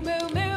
meu, meu.